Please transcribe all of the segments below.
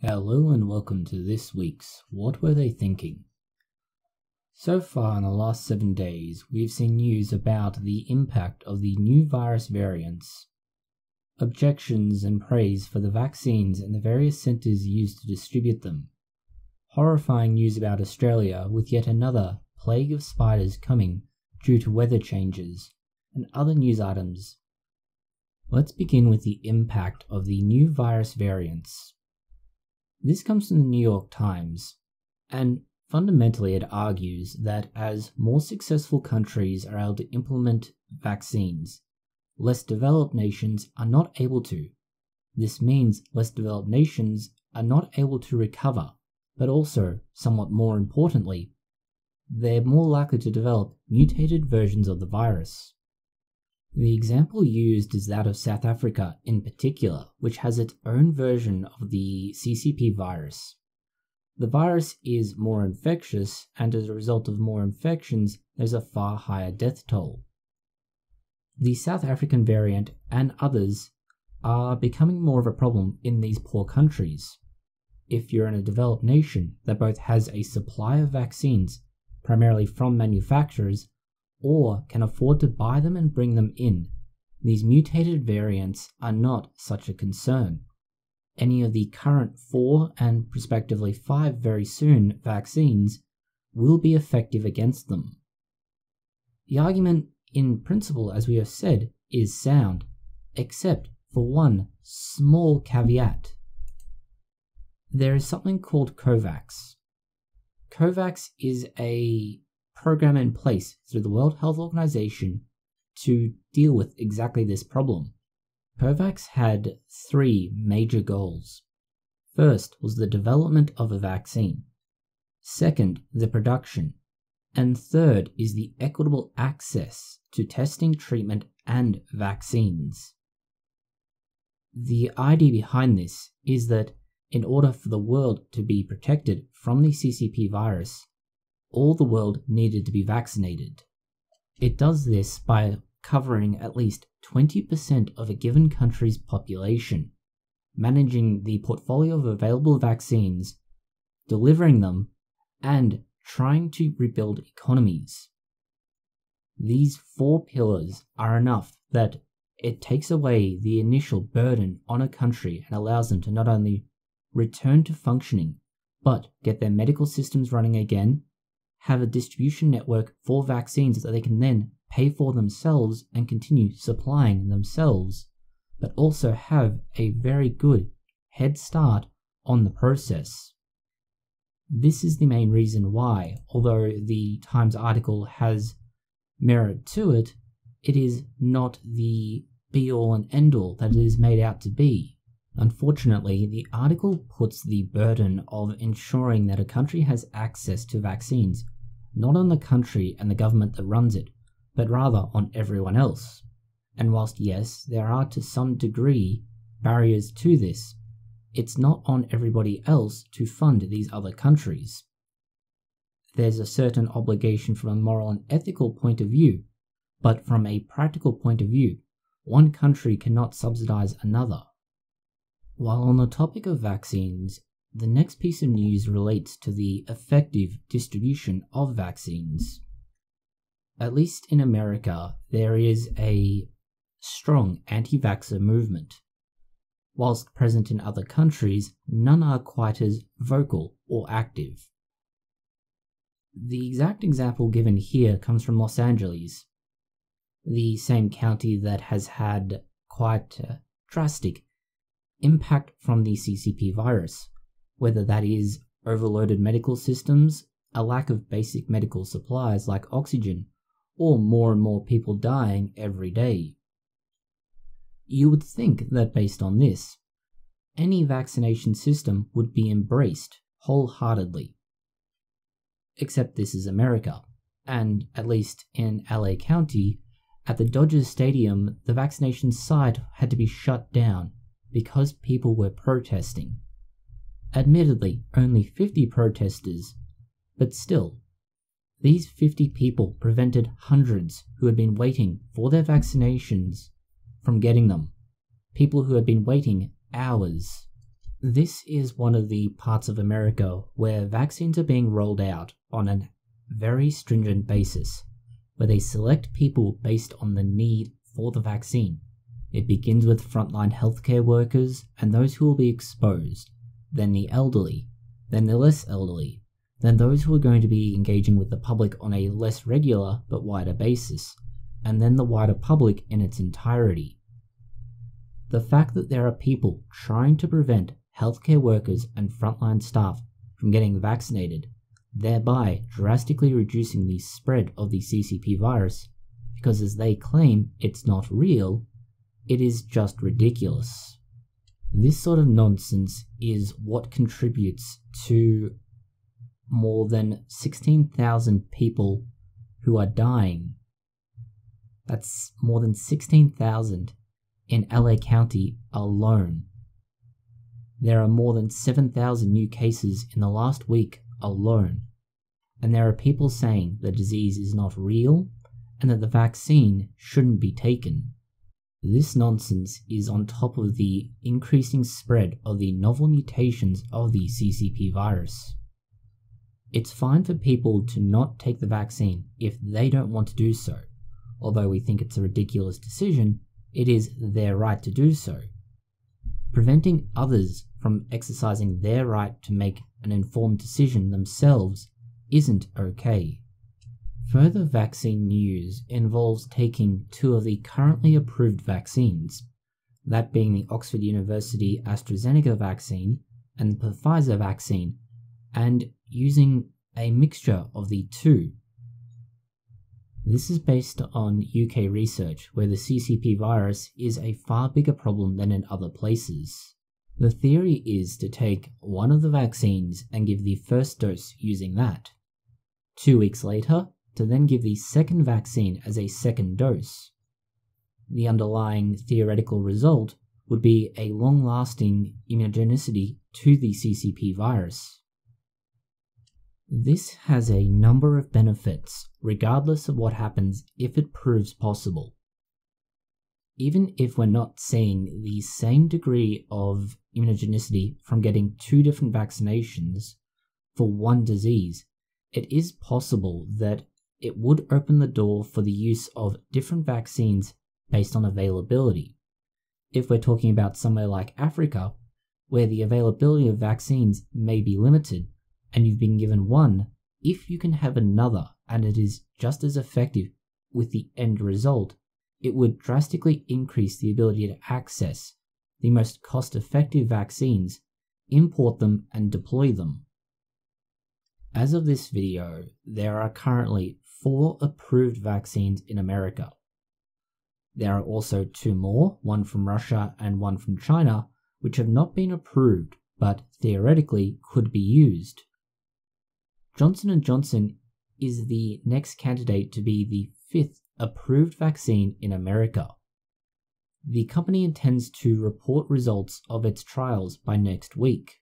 Hello and welcome to this week's What Were They Thinking? So far in the last seven days, we've seen news about the impact of the new virus variants, objections and praise for the vaccines and the various centres used to distribute them, horrifying news about Australia with yet another plague of spiders coming due to weather changes, and other news items. Let's begin with the impact of the new virus variants. This comes from the New York Times, and fundamentally it argues that as more successful countries are able to implement vaccines, less developed nations are not able to. This means less developed nations are not able to recover, but also, somewhat more importantly, they're more likely to develop mutated versions of the virus. The example used is that of South Africa in particular, which has its own version of the CCP virus. The virus is more infectious, and as a result of more infections, there's a far higher death toll. The South African variant and others are becoming more of a problem in these poor countries. If you're in a developed nation that both has a supply of vaccines, primarily from manufacturers, or can afford to buy them and bring them in. These mutated variants are not such a concern. Any of the current four and prospectively five very soon vaccines will be effective against them. The argument, in principle, as we have said, is sound, except for one small caveat. There is something called COVAX. COVAX is a program in place through the World Health Organization to deal with exactly this problem. COVAX had three major goals. First was the development of a vaccine. Second, the production. And third is the equitable access to testing, treatment, and vaccines. The idea behind this is that in order for the world to be protected from the CCP virus, all the world needed to be vaccinated. It does this by covering at least 20% of a given country's population, managing the portfolio of available vaccines, delivering them, and trying to rebuild economies. These four pillars are enough that it takes away the initial burden on a country and allows them to not only return to functioning, but get their medical systems running again have a distribution network for vaccines that they can then pay for themselves and continue supplying themselves, but also have a very good head start on the process. This is the main reason why, although the Times article has merit to it, it is not the be all and end all that it is made out to be. Unfortunately, the article puts the burden of ensuring that a country has access to vaccines not on the country and the government that runs it, but rather on everyone else. And whilst, yes, there are to some degree barriers to this, it's not on everybody else to fund these other countries. There's a certain obligation from a moral and ethical point of view, but from a practical point of view, one country cannot subsidize another. While on the topic of vaccines, the next piece of news relates to the effective distribution of vaccines. At least in America, there is a strong anti vaxxer movement. Whilst present in other countries, none are quite as vocal or active. The exact example given here comes from Los Angeles, the same county that has had quite drastic impact from the CCP virus whether that is overloaded medical systems, a lack of basic medical supplies like oxygen, or more and more people dying every day. You would think that based on this, any vaccination system would be embraced wholeheartedly. Except this is America, and at least in LA County, at the Dodgers Stadium, the vaccination site had to be shut down because people were protesting. Admittedly, only 50 protesters, but still, these 50 people prevented hundreds who had been waiting for their vaccinations from getting them. People who had been waiting hours. This is one of the parts of America where vaccines are being rolled out on a very stringent basis, where they select people based on the need for the vaccine. It begins with frontline healthcare workers and those who will be exposed, then the elderly, then the less elderly, then those who are going to be engaging with the public on a less regular but wider basis, and then the wider public in its entirety. The fact that there are people trying to prevent healthcare workers and frontline staff from getting vaccinated, thereby drastically reducing the spread of the CCP virus, because as they claim it's not real, it is just ridiculous. This sort of nonsense is what contributes to more than 16,000 people who are dying. That's more than 16,000 in LA County alone. There are more than 7,000 new cases in the last week alone. And there are people saying the disease is not real and that the vaccine shouldn't be taken. This nonsense is on top of the increasing spread of the novel mutations of the CCP virus. It's fine for people to not take the vaccine if they don't want to do so. Although we think it's a ridiculous decision, it is their right to do so. Preventing others from exercising their right to make an informed decision themselves isn't okay. Further vaccine news involves taking two of the currently approved vaccines, that being the Oxford University AstraZeneca vaccine and the Pfizer vaccine, and using a mixture of the two. This is based on UK research where the CCP virus is a far bigger problem than in other places. The theory is to take one of the vaccines and give the first dose using that. Two weeks later, to then give the second vaccine as a second dose. The underlying theoretical result would be a long lasting immunogenicity to the CCP virus. This has a number of benefits, regardless of what happens if it proves possible. Even if we're not seeing the same degree of immunogenicity from getting two different vaccinations for one disease, it is possible that it would open the door for the use of different vaccines based on availability. If we're talking about somewhere like Africa, where the availability of vaccines may be limited, and you've been given one, if you can have another and it is just as effective with the end result, it would drastically increase the ability to access the most cost effective vaccines, import them, and deploy them. As of this video, there are currently four approved vaccines in America. There are also two more, one from Russia and one from China, which have not been approved but theoretically could be used. Johnson & Johnson is the next candidate to be the fifth approved vaccine in America. The company intends to report results of its trials by next week.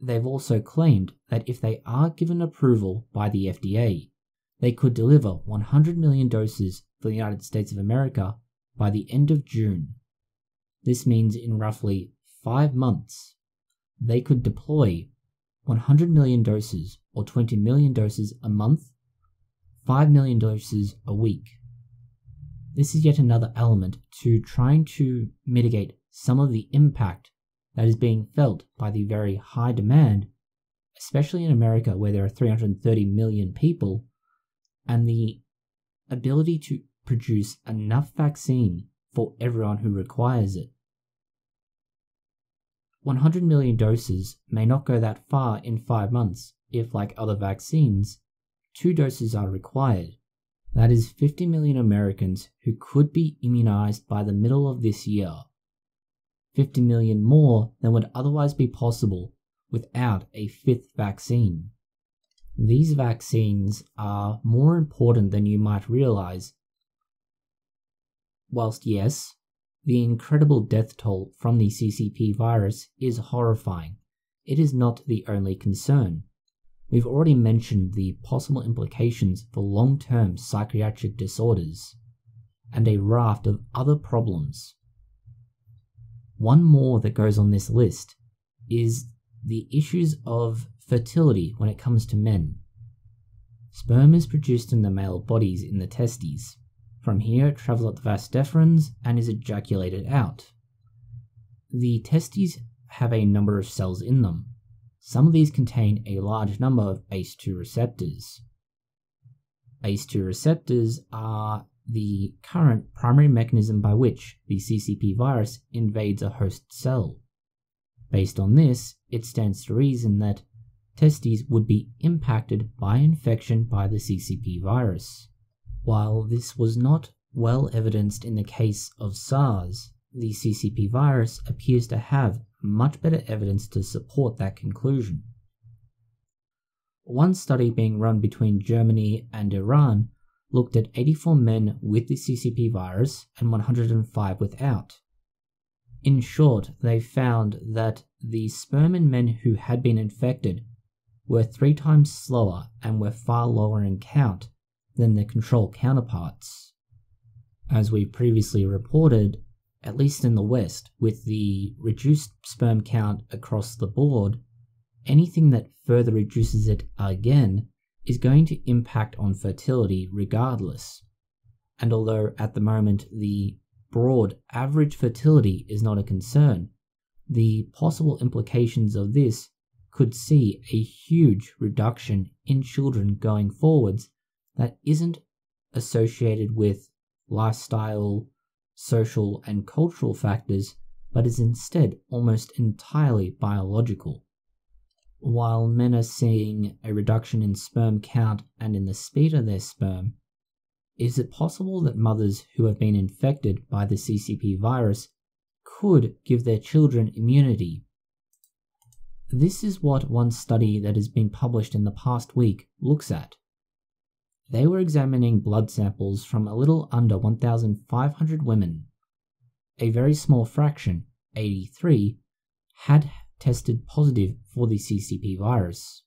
They've also claimed that if they are given approval by the FDA, they could deliver 100 million doses for the United States of America by the end of June. This means in roughly five months, they could deploy 100 million doses or 20 million doses a month, 5 million doses a week. This is yet another element to trying to mitigate some of the impact that is being felt by the very high demand, especially in America where there are 330 million people, and the ability to produce enough vaccine for everyone who requires it. 100 million doses may not go that far in 5 months if, like other vaccines, two doses are required. That is 50 million Americans who could be immunized by the middle of this year. 50 million more than would otherwise be possible without a fifth vaccine. These vaccines are more important than you might realize. Whilst, yes, the incredible death toll from the CCP virus is horrifying. It is not the only concern. We've already mentioned the possible implications for long term psychiatric disorders and a raft of other problems. one more that goes on this list is the issues of fertility when it comes to men. Sperm is produced in the male bodies in the testes. From here, it travels up the vas deferens and is ejaculated out. The testes have a number of cells in them. Some of these contain a large number of ACE2 receptors. ACE2 receptors are the current primary mechanism by which the CCP virus invades a host cell. Based on this, it stands to reason that testes would be impacted by infection by the CCP virus. While this was not well evidenced in the case of SARS, the CCP virus appears to have much better evidence to support that conclusion. One study being run between Germany and Iran looked at 84 men with the CCP virus and 105 without. In short, they found that the sperm in men who had been infected were three times slower and were far lower in count than their control counterparts. As we previously reported, at least in the West, with the reduced sperm count across the board, anything that further reduces it again is going to impact on fertility regardless. And although at the moment the broad average fertility is not a concern, the possible implications of this could see a huge reduction in children going forwards that isn't associated with lifestyle, social, and cultural factors, but is instead almost entirely biological. While men are seeing a reduction in sperm count and in the speed of their sperm, is it possible that mothers who have been infected by the CCP virus could give their children immunity? This is what one study that has been published in the past week looks at. They were examining blood samples from a little under 1,500 women. A very small fraction, 83, had tested positive for the CCP virus.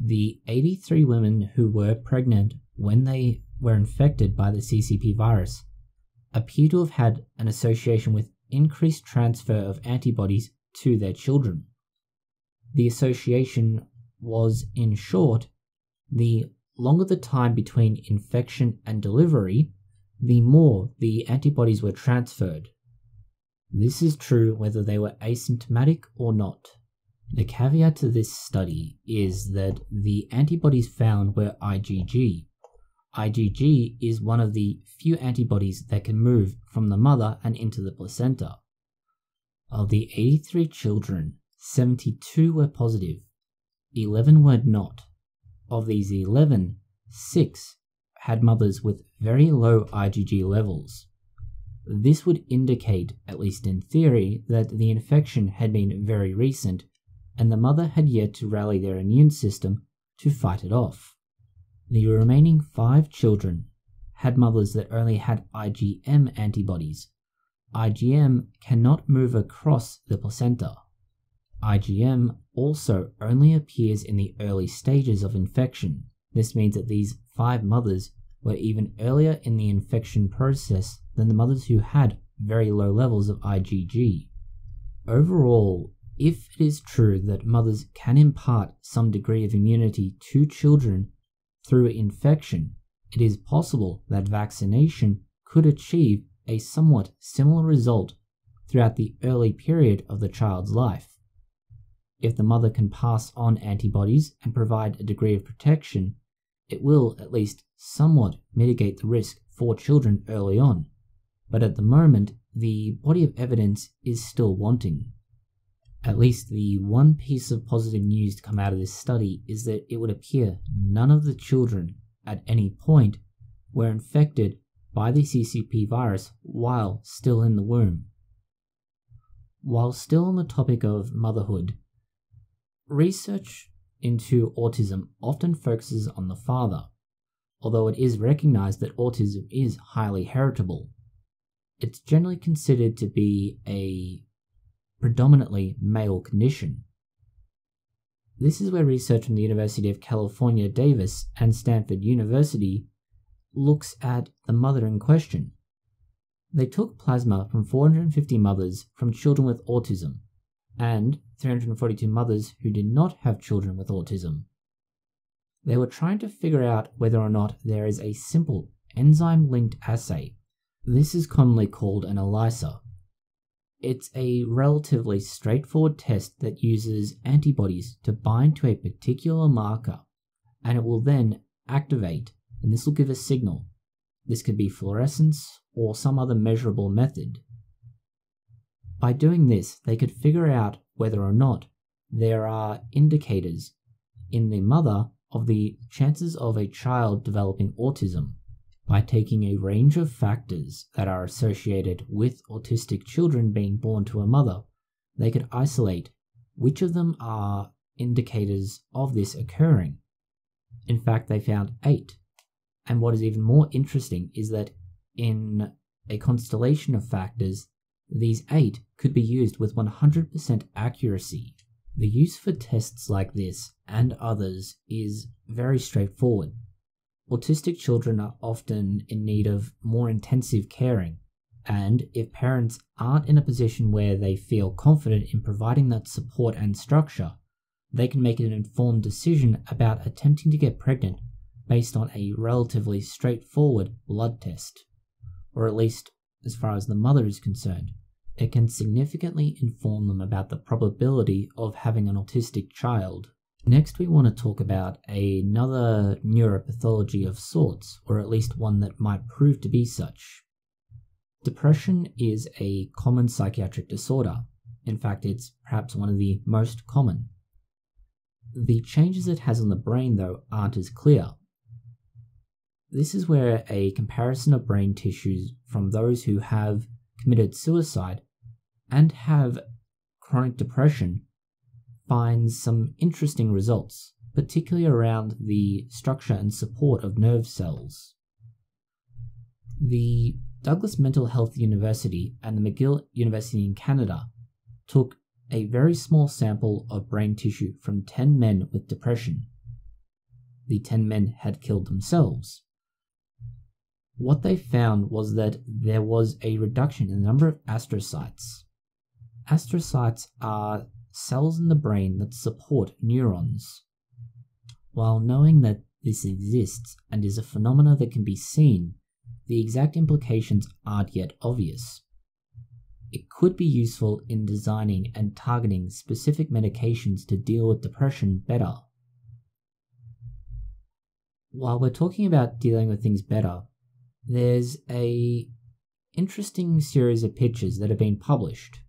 The 83 women who were pregnant when they were infected by the CCP virus appear to have had an association with increased transfer of antibodies to their children. The association was, in short, the longer the time between infection and delivery, the more the antibodies were transferred. This is true whether they were asymptomatic or not. The caveat to this study is that the antibodies found were IgG. IgG is one of the few antibodies that can move from the mother and into the placenta. Of the 83 children, 72 were positive, 11 were not. Of these 11, 6 had mothers with very low IgG levels. This would indicate, at least in theory, that the infection had been very recent and the mother had yet to rally their immune system to fight it off. The remaining five children had mothers that only had IgM antibodies. IgM cannot move across the placenta. IgM also only appears in the early stages of infection. This means that these five mothers were even earlier in the infection process than the mothers who had very low levels of IgG. Overall, if it is true that mothers can impart some degree of immunity to children through infection, it is possible that vaccination could achieve a somewhat similar result throughout the early period of the child's life. If the mother can pass on antibodies and provide a degree of protection, it will at least somewhat mitigate the risk for children early on. But at the moment, the body of evidence is still wanting. At least the one piece of positive news to come out of this study is that it would appear none of the children at any point were infected by the CCP virus while still in the womb. While still on the topic of motherhood, Research into autism often focuses on the father, although it is recognized that autism is highly heritable. It's generally considered to be a predominantly male condition. This is where research from the University of California, Davis, and Stanford University looks at the mother in question. They took plasma from 450 mothers from children with autism and 342 mothers who did not have children with autism. They were trying to figure out whether or not there is a simple enzyme linked assay. This is commonly called an ELISA. It's a relatively straightforward test that uses antibodies to bind to a particular marker, and it will then activate, and this will give a signal. This could be fluorescence or some other measurable method. By doing this, they could figure out whether or not there are indicators in the mother of the chances of a child developing autism by taking a range of factors that are associated with autistic children being born to a mother, they could isolate which of them are indicators of this occurring. In fact, they found eight. And what is even more interesting is that in a constellation of factors, these eight could be used with 100% accuracy. The use for tests like this and others is very straightforward. Autistic children are often in need of more intensive caring, and if parents aren't in a position where they feel confident in providing that support and structure, they can make an informed decision about attempting to get pregnant based on a relatively straightforward blood test, or at least as far as the mother is concerned. It can significantly inform them about the probability of having an autistic child. Next, we want to talk about another neuropathology of sorts, or at least one that might prove to be such. Depression is a common psychiatric disorder. In fact, it's perhaps one of the most common. The changes it has on the brain, though, aren't as clear. This is where a comparison of brain tissues from those who have committed suicide and have chronic depression finds some interesting results, particularly around the structure and support of nerve cells. The Douglas Mental Health University and the McGill University in Canada took a very small sample of brain tissue from 10 men with depression. The 10 men had killed themselves. What they found was that there was a reduction in the number of astrocytes. Astrocytes are cells in the brain that support neurons. While knowing that this exists and is a phenomena that can be seen, the exact implications aren't yet obvious. It could be useful in designing and targeting specific medications to deal with depression better. While we're talking about dealing with things better, there's a interesting series of pictures that have been published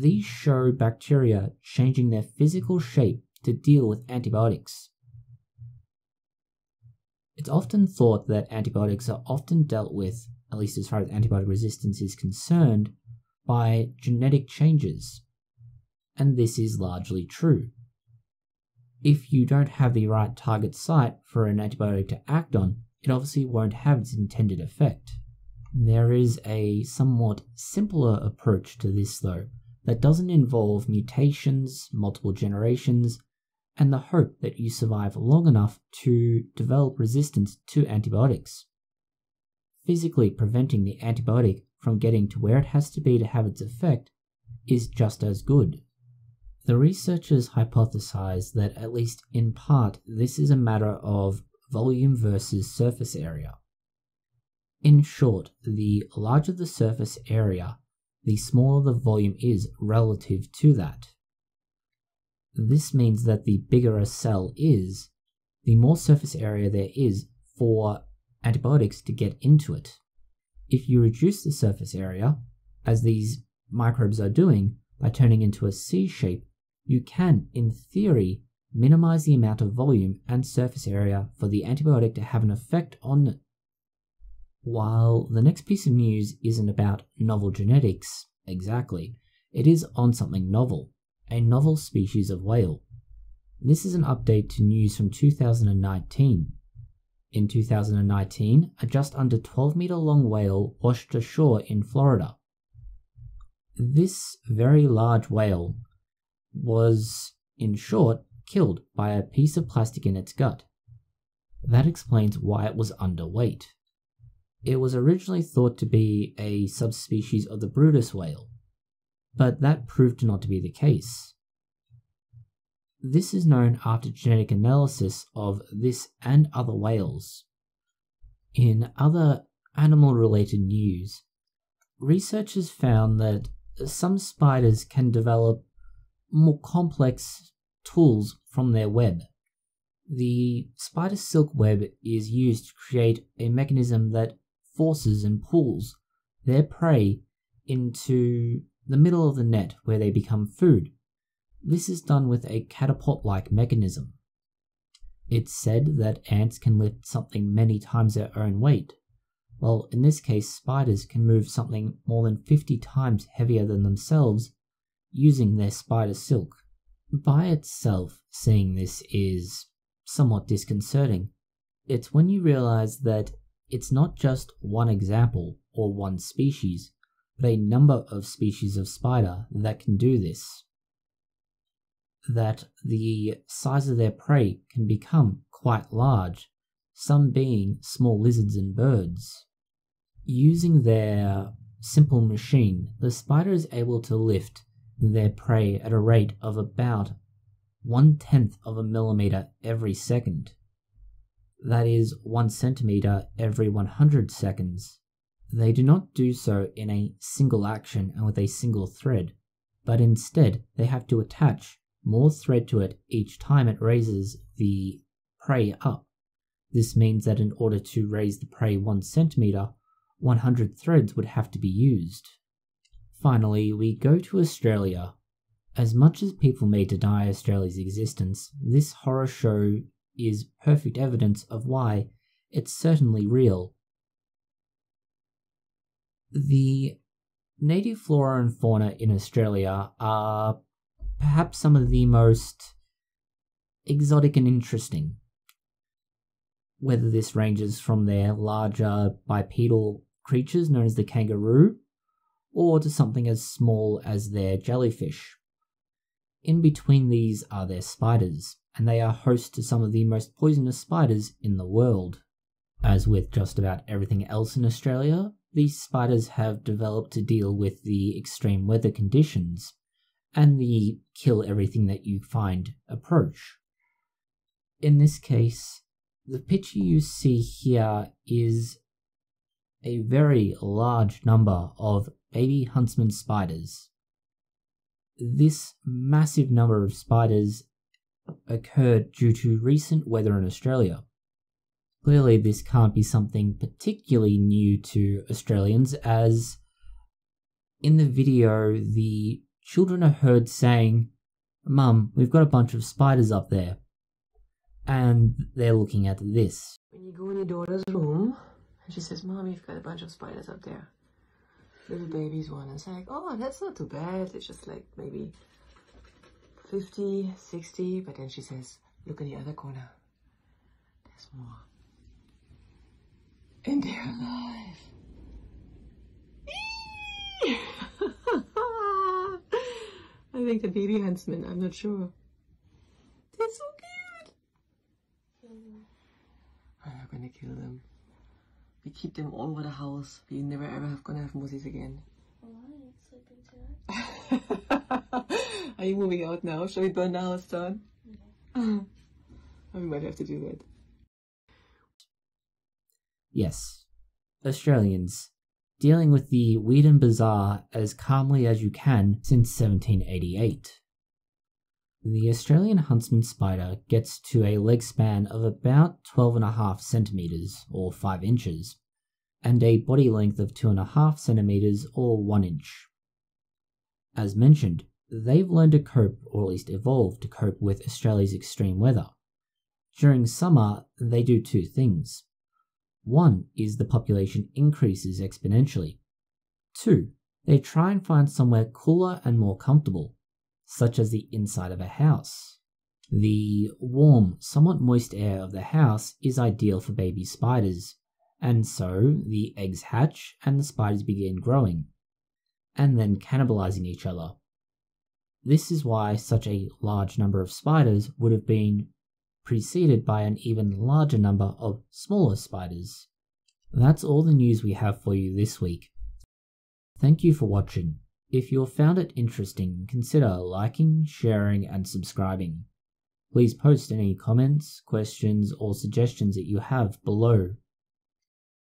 these show bacteria changing their physical shape to deal with antibiotics. It's often thought that antibiotics are often dealt with, at least as far as antibiotic resistance is concerned, by genetic changes. And this is largely true. If you don't have the right target site for an antibiotic to act on, it obviously won't have its intended effect. There is a somewhat simpler approach to this though, that doesn't involve mutations, multiple generations, and the hope that you survive long enough to develop resistance to antibiotics. Physically preventing the antibiotic from getting to where it has to be to have its effect is just as good. The researchers hypothesize that, at least in part, this is a matter of volume versus surface area. In short, the larger the surface area, the smaller the volume is relative to that. This means that the bigger a cell is, the more surface area there is for antibiotics to get into it. If you reduce the surface area, as these microbes are doing by turning into a C shape, you can, in theory, minimize the amount of volume and surface area for the antibiotic to have an effect on while the next piece of news isn't about novel genetics exactly, it is on something novel a novel species of whale. This is an update to news from 2019. In 2019, a just under 12 meter long whale washed ashore in Florida. This very large whale was, in short, killed by a piece of plastic in its gut. That explains why it was underweight. It was originally thought to be a subspecies of the Bryde's whale, but that proved not to be the case. This is known after genetic analysis of this and other whales. In other animal related news, researchers found that some spiders can develop more complex tools from their web. The spider silk web is used to create a mechanism that forces and pulls their prey into the middle of the net where they become food. This is done with a catapult like mechanism. It's said that ants can lift something many times their own weight, Well, in this case, spiders can move something more than 50 times heavier than themselves using their spider silk. By itself, seeing this is somewhat disconcerting. It's when you realize that it's not just one example or one species, but a number of species of spider that can do this that the size of their prey can become quite large, some being small lizards and birds. Using their simple machine, the spider is able to lift their prey at a rate of about one tenth of a millimeter every second. That is one centimeter every 100 seconds. They do not do so in a single action and with a single thread, but instead they have to attach more thread to it each time it raises the prey up. This means that in order to raise the prey 1 centimeter, 100 threads would have to be used. Finally, we go to Australia. As much as people may deny Australia's existence, this horror show is perfect evidence of why it's certainly real. The native flora and fauna in Australia are perhaps some of the most exotic and interesting. Whether this ranges from their larger bipedal creatures known as the kangaroo, or to something as small as their jellyfish. In between these are their spiders, and they are host to some of the most poisonous spiders in the world. As with just about everything else in Australia, these spiders have developed to deal with the extreme weather conditions and the kill everything that you find approach. In this case, the picture you see here is a very large number of baby huntsman spiders. This massive number of spiders occurred due to recent weather in Australia. Clearly, this can't be something particularly new to Australians, as in the video, the children are heard saying, Mum, we've got a bunch of spiders up there. And they're looking at this. When you go in your daughter's room, and she says, Mom, you've got a bunch of spiders up there. Little baby's one. And it's like, oh, that's not too bad. It's just like maybe 50, 60. But then she says, look in the other corner. There's more. And they're alive. I think the baby huntsman. I'm not sure. They're so cute. I'm not gonna kill them. We keep them all over the house. We never ever have gonna have mozzies again. Are you moving out now? Shall we burn the house down? Okay. we might have to do that. Yes, Australians, dealing with the weird and bizarre as calmly as you can since 1788. The Australian huntsman spider gets to a leg span of about 12.5 centimeters or 5 inches, and a body length of 2.5 centimeters or 1 inch. As mentioned, they've learned to cope, or at least evolved to cope with Australia's extreme weather. During summer, they do two things. One is the population increases exponentially. Two, they try and find somewhere cooler and more comfortable, such as the inside of a house. The warm, somewhat moist air of the house is ideal for baby spiders, and so the eggs hatch and the spiders begin growing, and then cannibalizing each other. This is why such a large number of spiders would have been preceded by an even larger number of smaller spiders. That's all the news we have for you this week. Thank you for watching. If you found it interesting, consider liking, sharing, and subscribing. Please post any comments, questions, or suggestions that you have below